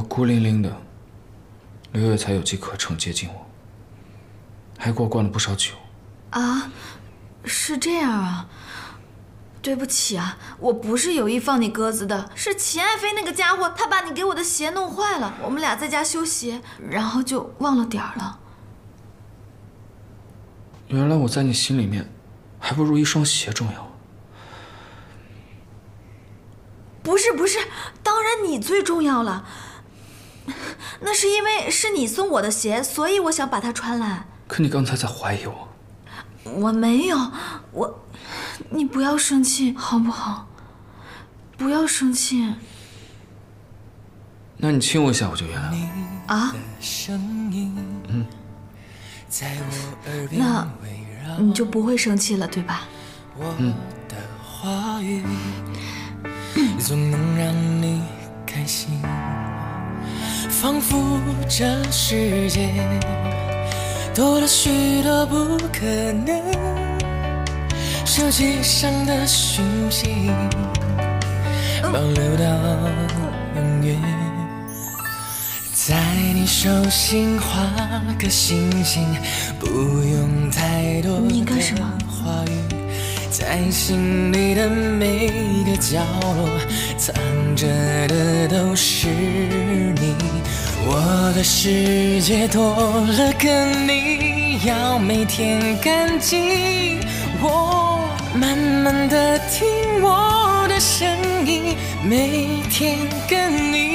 我孤零零的，刘月才有机可乘接近我，还给我灌了不少酒。啊，是这样啊。对不起啊，我不是有意放你鸽子的，是秦爱妃那个家伙，他把你给我的鞋弄坏了。我们俩在家修鞋，然后就忘了点儿了。原来我在你心里面，还不如一双鞋重要。不是不是，当然你最重要了。那是因为是你送我的鞋，所以我想把它穿来。可你刚才在怀疑我。我没有，我，你不要生气好不好？不要生气。那你亲我一下，我就原谅了。啊？嗯。那你就不会生气了，对吧？嗯。总能让你开心，仿佛这世界多了许多不可能。手机上的讯息保留到永远，在你手心画个星星，不用太多的话语。在心里的每个角落，藏着的都是你。我的世界多了个你，要每天感激。我慢慢的听我的声音，每天跟你。